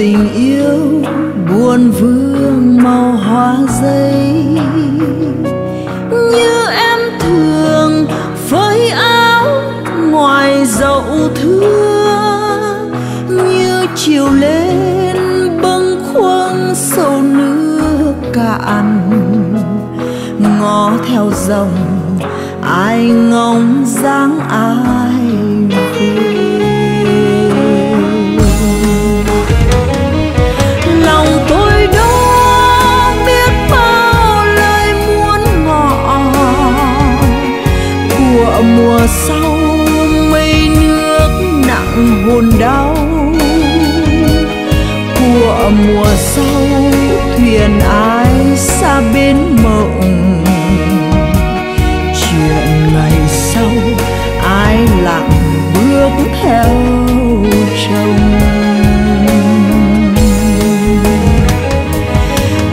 tình yêu buồn vương màu hoa giấy như em thường phơi áo ngoài dậu thưa như chiều lên bâng khuâng sâu nước cạn ngó theo dòng ai ngóng dáng ai về. Buồn đau của mùa sau thuyền ai xa bên mộng. Chuyện ngày sau ai lặng bước theo chồng.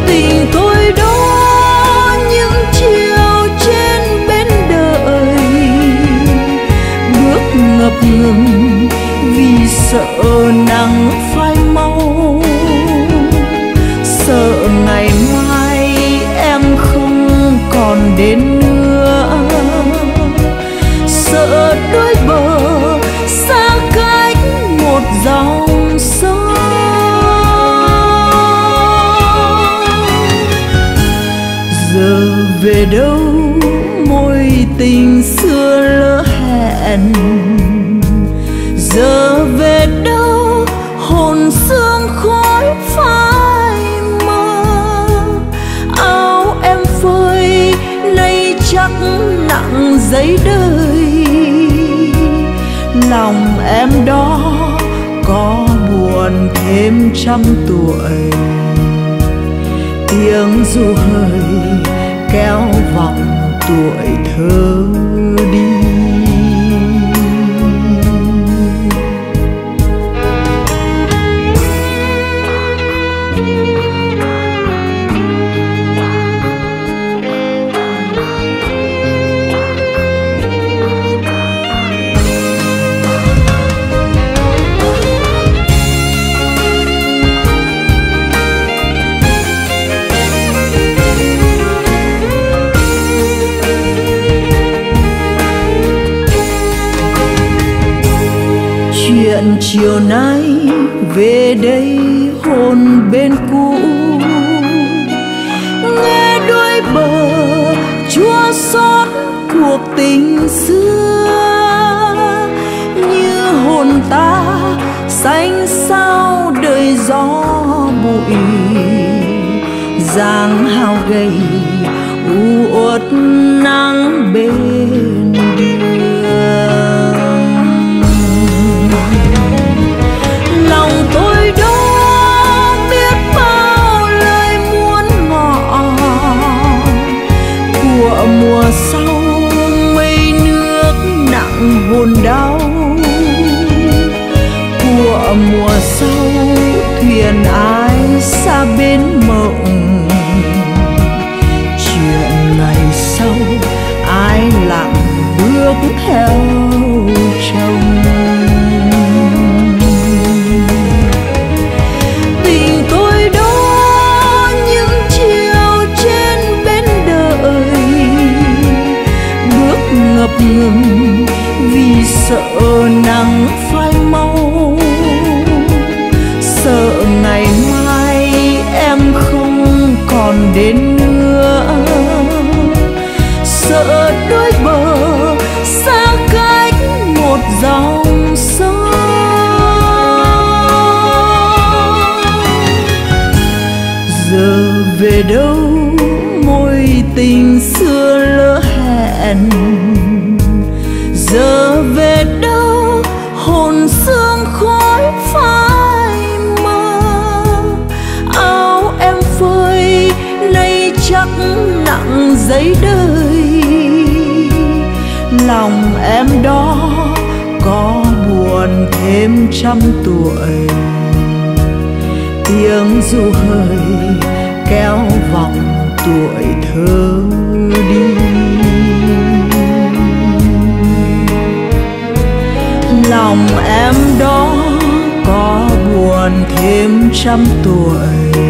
Tình tôi đó những chiều trên bên đời, bước ngập ngừng sợ nắng phai mau sợ ngày mai em không còn đến nữa. Sợ đôi bờ xa cách một dòng sông. Giờ về đâu, mối tình xưa lỡ hẹn. Giờ về giấy đời. Lòng em đó có buồn thêm trăm tuổi. Tiếng du hơi kéo vòng tuổi thơ. Chiều nay về đây hồn bên cũ. Nghe đôi bờ chua xót cuộc tình xưa. Như hồn ta xanh sao đời gió bụi. Dáng hao gầy, u uất nắng bên. Ngập ngừng vì sợ nắng phai mau. Sợ ngày mai em không còn đến nữa. Sợ đôi bờ xa cách một dòng sông. Giờ về đâu môi tình hẹn. Giờ về đâu, hồn sương khói phai mờ. Áo em phơi, nay chắc nặng giấy đời. Lòng em đó có buồn thêm trăm tuổi. Tiếng du hơi kéo vòng tuổi thơ. còn thêm trăm tuổi.